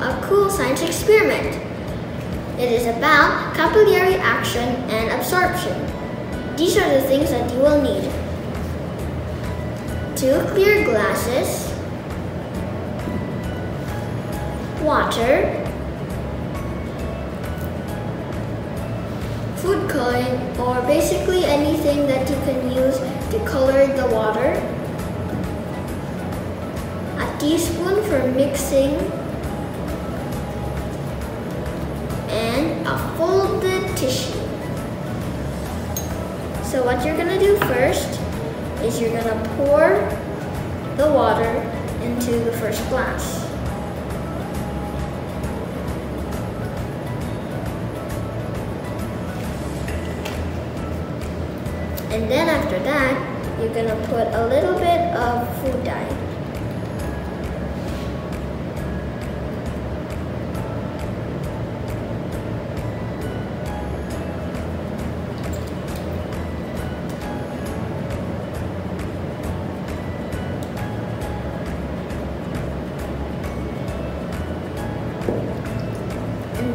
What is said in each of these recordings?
a cool science experiment. It is about capillary action and absorption. These are the things that you will need. Two clear glasses, water, food coloring or basically anything that you can use to color the water, a teaspoon for mixing, tissue. So what you're gonna do first is you're gonna pour the water into the first glass. And then after that, you're gonna put a little bit of food dye.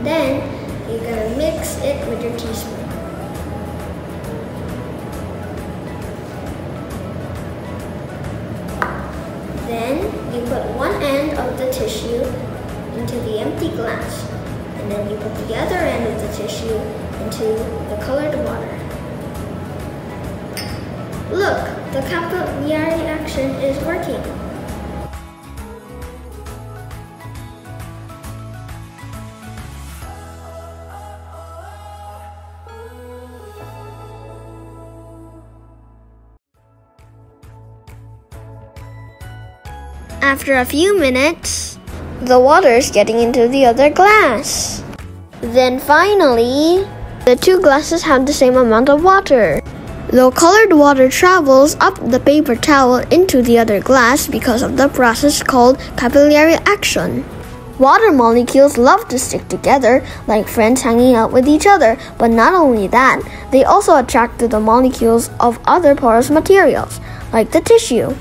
Then you're gonna mix it with your teaspoon. Then you put one end of the tissue into the empty glass. And then you put the other end of the tissue into the colored water. Look, the capillary action is working. After a few minutes, the water is getting into the other glass. Then finally, the two glasses have the same amount of water. The colored water travels up the paper towel into the other glass because of the process called capillary action. Water molecules love to stick together like friends hanging out with each other, but not only that, they also attract to the molecules of other porous materials, like the tissue.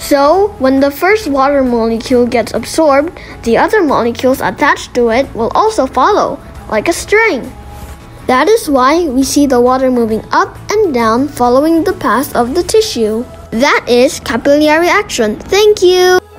So, when the first water molecule gets absorbed, the other molecules attached to it will also follow, like a string. That is why we see the water moving up and down following the path of the tissue. That is capillary action. Thank you!